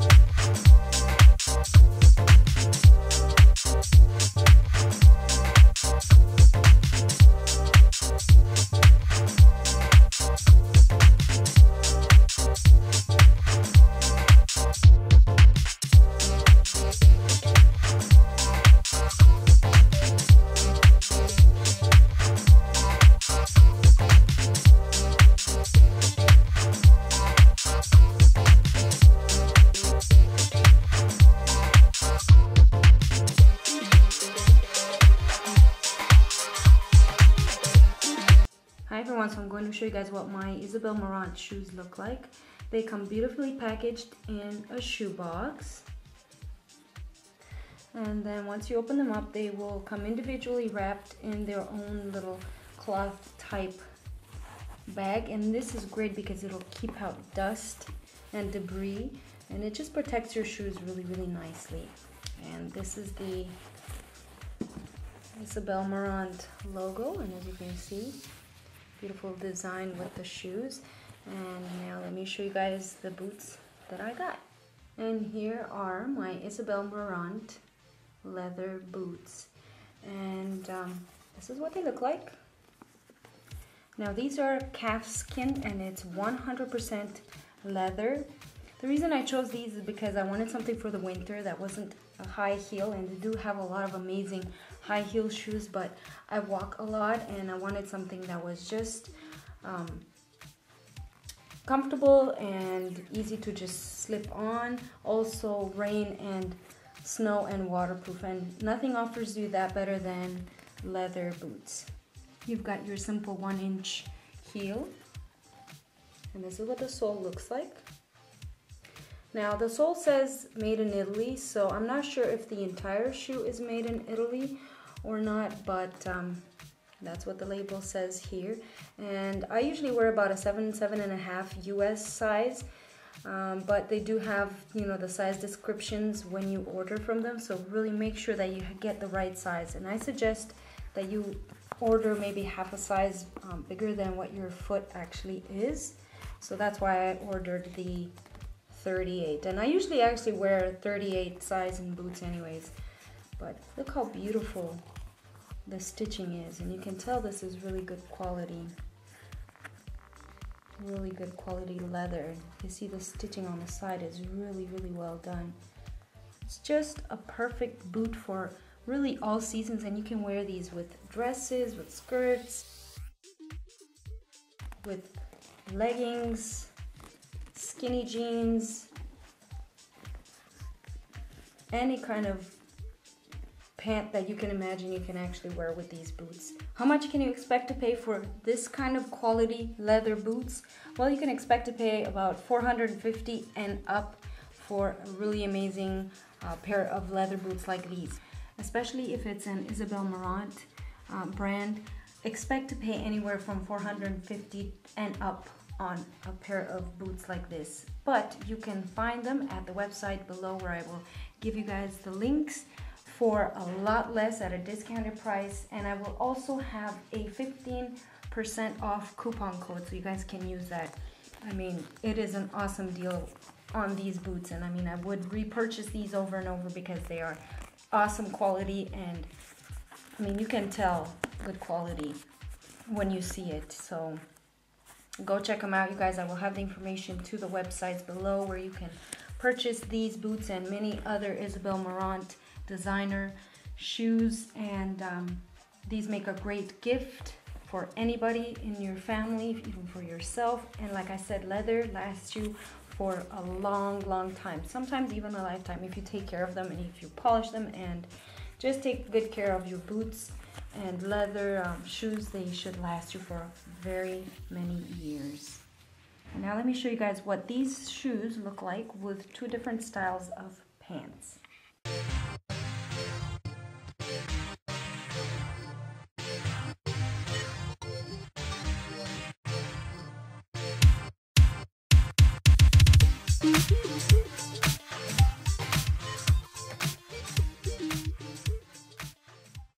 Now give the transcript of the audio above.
Hi so I'm going to show you guys what my Isabel Marant shoes look like. They come beautifully packaged in a shoebox. And then once you open them up, they will come individually wrapped in their own little cloth type bag. And this is great because it'll keep out dust and debris and it just protects your shoes really, really nicely. And this is the Isabel Marant logo and as you can see beautiful design with the shoes. And now let me show you guys the boots that I got. And here are my Isabel Marant leather boots. And um, this is what they look like. Now these are calf skin and it's 100% leather the reason I chose these is because I wanted something for the winter that wasn't a high heel and they do have a lot of amazing high heel shoes but I walk a lot and I wanted something that was just um, comfortable and easy to just slip on. Also rain and snow and waterproof and nothing offers you that better than leather boots. You've got your simple one inch heel and this is what the sole looks like now the sole says made in Italy, so I'm not sure if the entire shoe is made in Italy or not, but um, that's what the label says here. And I usually wear about a seven, seven and a half US size, um, but they do have, you know, the size descriptions when you order from them. So really make sure that you get the right size. And I suggest that you order maybe half a size um, bigger than what your foot actually is. So that's why I ordered the 38 and I usually actually wear 38 size in boots anyways. But look how beautiful the stitching is. And you can tell this is really good quality. Really good quality leather. You see the stitching on the side is really really well done. It's just a perfect boot for really all seasons. And you can wear these with dresses with skirts with leggings skinny jeans, any kind of pant that you can imagine you can actually wear with these boots. How much can you expect to pay for this kind of quality leather boots? Well, you can expect to pay about 450 and up for a really amazing uh, pair of leather boots like these. Especially if it's an Isabel Marant uh, brand, expect to pay anywhere from 450 and up on a pair of boots like this but you can find them at the website below where I will give you guys the links for a lot less at a discounted price. And I will also have a 15% off coupon code so you guys can use that. I mean it is an awesome deal on these boots and I mean I would repurchase these over and over because they are awesome quality and I mean you can tell good quality when you see it so go check them out you guys. I will have the information to the websites below where you can purchase these boots and many other isabel marant designer shoes. And um, these make a great gift for anybody in your family even for yourself. And like i said leather lasts you for a long long time sometimes even a lifetime if you take care of them and if you polish them and just take good care of your boots and leather um, shoes they should last you for very many years. Now let me show you guys what these shoes look like with two different styles of pants